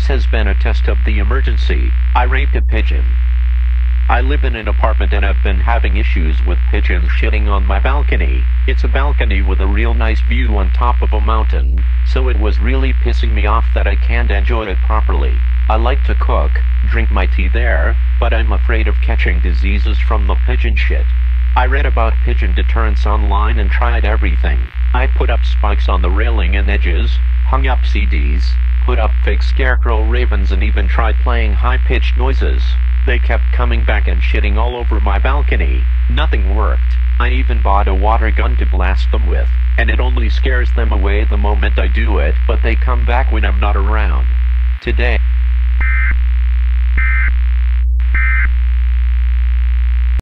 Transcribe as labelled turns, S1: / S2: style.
S1: This has been a test of the emergency. I raped a pigeon. I live in an apartment and I've been having issues with pigeons shitting on my balcony. It's a balcony with a real nice view on top of a mountain, so it was really pissing me off that I can't enjoy it properly. I like to cook, drink my tea there, but I'm afraid of catching diseases from the pigeon shit. I read about pigeon deterrence online and tried everything. I put up spikes on the railing and edges, hung up CDs, put up fake scarecrow ravens and even tried playing high-pitched noises. They kept coming back and shitting all over my balcony. Nothing worked. I even bought a water gun to blast them with, and it only scares them away the moment I do it, but they come back when I'm not around. Today,